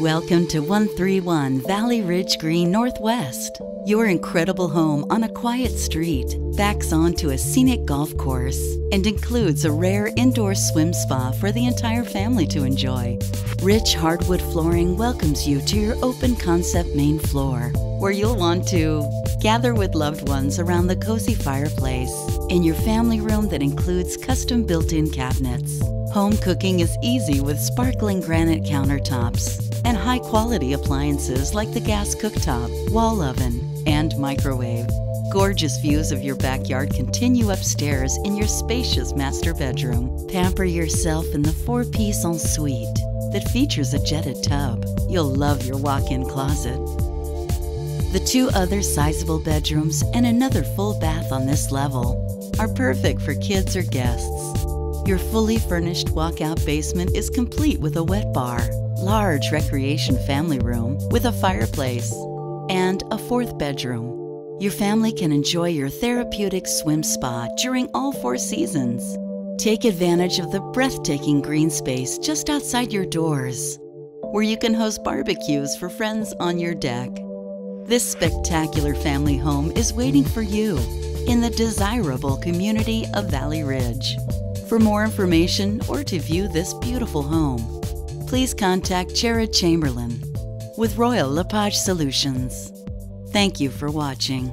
Welcome to 131 Valley Ridge Green Northwest. Your incredible home on a quiet street backs onto a scenic golf course and includes a rare indoor swim spa for the entire family to enjoy. Rich hardwood flooring welcomes you to your open concept main floor, where you'll want to gather with loved ones around the cozy fireplace in your family room that includes custom built in cabinets. Home cooking is easy with sparkling granite countertops high quality appliances like the gas cooktop, wall oven, and microwave. Gorgeous views of your backyard continue upstairs in your spacious master bedroom. Pamper yourself in the four piece ensuite that features a jetted tub. You'll love your walk in closet. The two other sizable bedrooms and another full bath on this level are perfect for kids or guests. Your fully furnished walkout basement is complete with a wet bar, large recreation family room with a fireplace, and a fourth bedroom. Your family can enjoy your therapeutic swim spa during all four seasons. Take advantage of the breathtaking green space just outside your doors, where you can host barbecues for friends on your deck. This spectacular family home is waiting for you in the desirable community of Valley Ridge. For more information or to view this beautiful home, please contact Jared Chamberlain with Royal LePage Solutions. Thank you for watching.